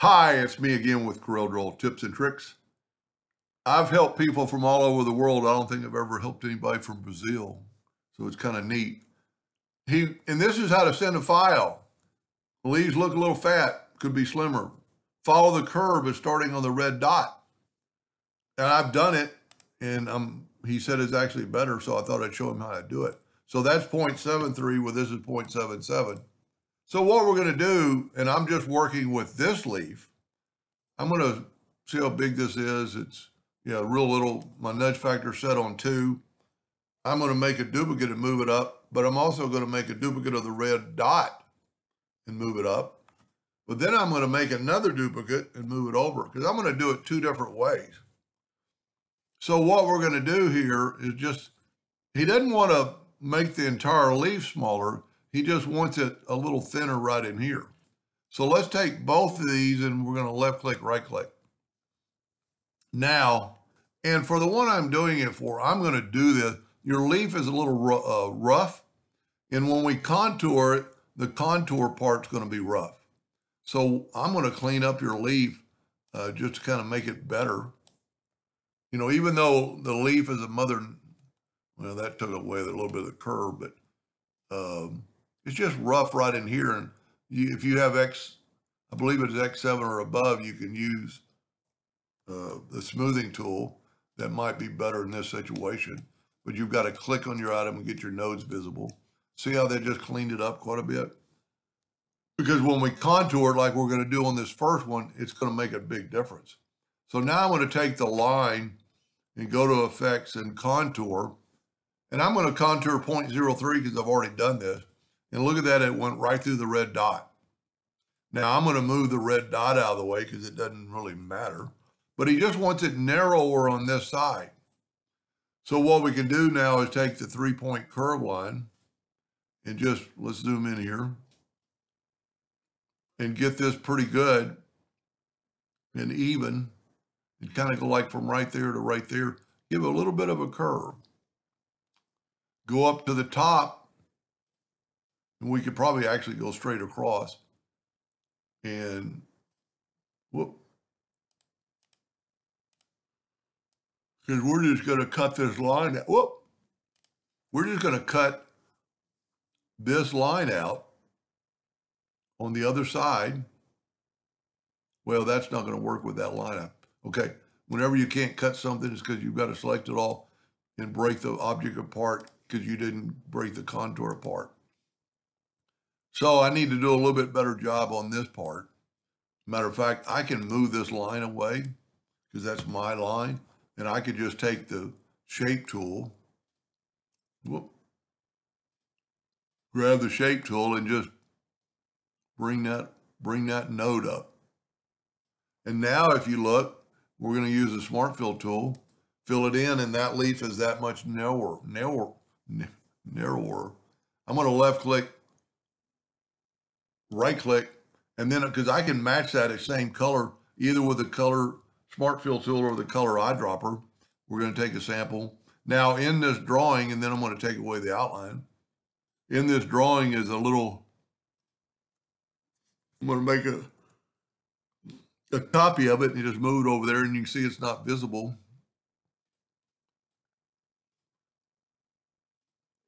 Hi, it's me again with CorelDRAW Tips and Tricks. I've helped people from all over the world. I don't think I've ever helped anybody from Brazil, so it's kind of neat. He and this is how to send a file. The leaves look a little fat, could be slimmer. Follow the curve is starting on the red dot. And I've done it, and um, he said it's actually better, so I thought I'd show him how to do it. So that's 0.73, well, this is 0.77. So what we're going to do, and I'm just working with this leaf, I'm going to see how big this is. It's, you know, real little, my nudge factor set on two. I'm going to make a duplicate and move it up, but I'm also going to make a duplicate of the red dot and move it up. But then I'm going to make another duplicate and move it over because I'm going to do it two different ways. So what we're going to do here is just, he doesn't want to make the entire leaf smaller. He just wants it a little thinner right in here. So let's take both of these and we're going to left click, right click. Now, and for the one I'm doing it for, I'm going to do this. Your leaf is a little uh, rough. And when we contour it, the contour part's going to be rough. So I'm going to clean up your leaf uh, just to kind of make it better you know, even though the leaf is a mother, well, that took away a little bit of the curve, but um, it's just rough right in here. And you, if you have X, I believe it's X7 or above, you can use uh, the smoothing tool that might be better in this situation. But you've got to click on your item and get your nodes visible. See how they just cleaned it up quite a bit? Because when we contour like we're going to do on this first one, it's going to make a big difference. So now I'm going to take the line and go to effects and contour. And I'm going to contour 0.03 because I've already done this. And look at that, it went right through the red dot. Now I'm going to move the red dot out of the way because it doesn't really matter. But he just wants it narrower on this side. So what we can do now is take the three point curve line and just, let's zoom in here and get this pretty good and even and kind of go like from right there to right there, give a little bit of a curve. Go up to the top, and we could probably actually go straight across. And whoop. Because we're just going to cut this line out. Whoop. We're just going to cut this line out on the other side. Well, that's not going to work with that line up. Okay, whenever you can't cut something, it's because you've got to select it all and break the object apart because you didn't break the contour apart. So I need to do a little bit better job on this part. Matter of fact, I can move this line away because that's my line. And I could just take the shape tool, whoop, grab the shape tool and just bring that, bring that node up. And now if you look, we're going to use the smart fill tool, fill it in, and that leaf is that much narrower, narrower, narrower. I'm going to left click, right click, and then because I can match that same color either with the color smart fill tool or the color eyedropper. We're going to take a sample. Now in this drawing, and then I'm going to take away the outline. In this drawing is a little, I'm going to make a a copy of it and you just move it over there and you can see it's not visible.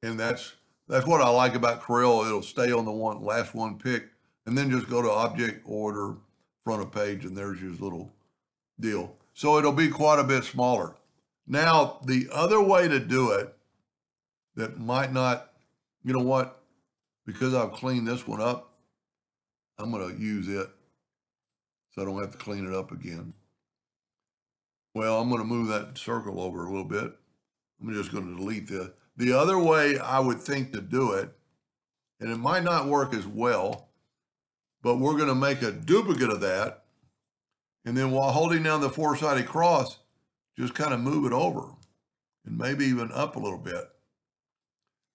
And that's that's what I like about Corel. It'll stay on the one last one pick and then just go to object order front of page and there's your little deal. So it'll be quite a bit smaller. Now, the other way to do it that might not, you know what, because I've cleaned this one up, I'm going to use it so I don't have to clean it up again. Well, I'm going to move that circle over a little bit. I'm just going to delete this. The other way I would think to do it, and it might not work as well, but we're going to make a duplicate of that. And then while holding down the four-sided cross, just kind of move it over and maybe even up a little bit.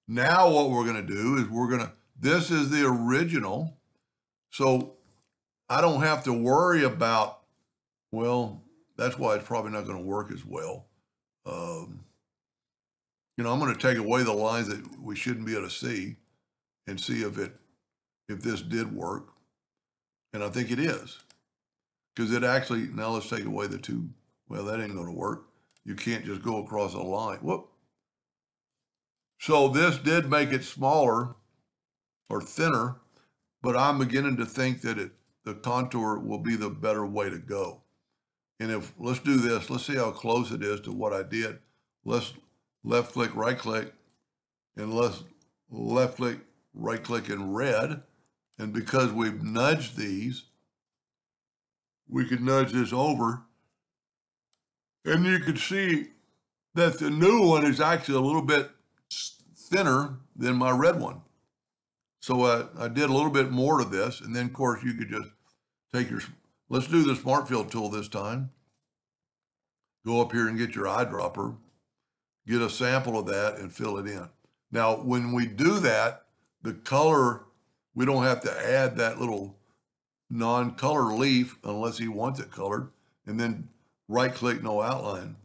Now what we're going to do is we're going to, this is the original. So I don't have to worry about, well, that's why it's probably not going to work as well. Um, you know, I'm going to take away the lines that we shouldn't be able to see and see if it, if this did work. And I think it is. because it actually, now let's take away the two. Well, that ain't going to work. You can't just go across a line. Whoop. So this did make it smaller or thinner, but I'm beginning to think that it the contour will be the better way to go. And if let's do this, let's see how close it is to what I did. Let's left click, right click, and let's left click, right click in red. And because we've nudged these, we can nudge this over. And you can see that the new one is actually a little bit thinner than my red one. So uh, I did a little bit more to this. And then, of course, you could just take your, let's do the Smart Fill tool this time. Go up here and get your eyedropper, get a sample of that and fill it in. Now, when we do that, the color, we don't have to add that little non-color leaf unless he wants it colored. And then right click, no outline.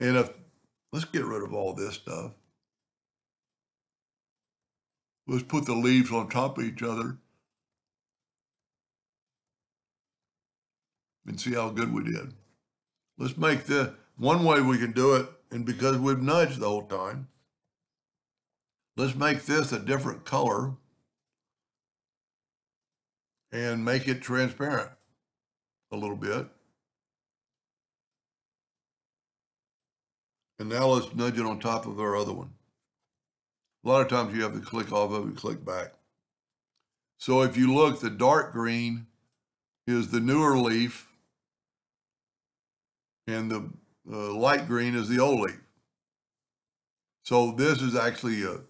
And if, let's get rid of all this stuff. Let's put the leaves on top of each other. And see how good we did. Let's make the one way we can do it, and because we've nudged the whole time, let's make this a different color and make it transparent a little bit. And now let's nudge it on top of our other one. A lot of times you have to click off of it, click back. So if you look, the dark green is the newer leaf and the uh, light green is the old leaf. So this is actually a,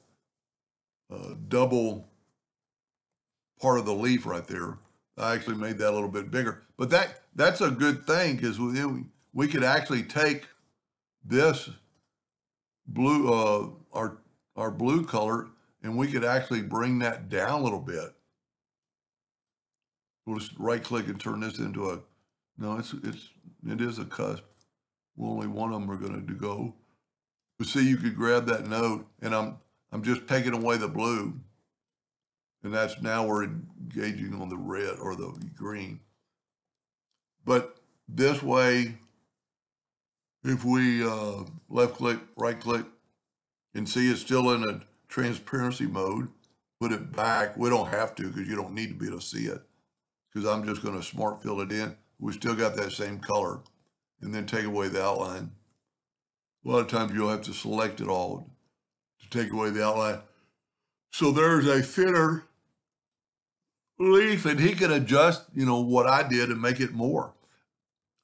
a, double part of the leaf right there. I actually made that a little bit bigger, but that that's a good thing because we, we could actually take this blue, uh, our our blue color, and we could actually bring that down a little bit. We'll just right click and turn this into a, no, it's, it's, it is a cusp. Well, only one of them are going to go. But see, you could grab that node and I'm I'm just taking away the blue, and that's now we're engaging on the red or the green. But this way, if we uh, left click, right click, and see it's still in a transparency mode, put it back. We don't have to because you don't need to be able to see it because I'm just going to smart fill it in. We still got that same color and then take away the outline. A lot of times you'll have to select it all to take away the outline. So there's a thinner leaf and he can adjust, you know, what I did and make it more.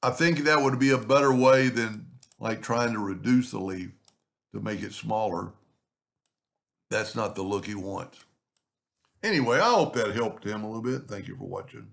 I think that would be a better way than like trying to reduce the leaf to make it smaller. That's not the look he wants. Anyway, I hope that helped him a little bit. Thank you for watching.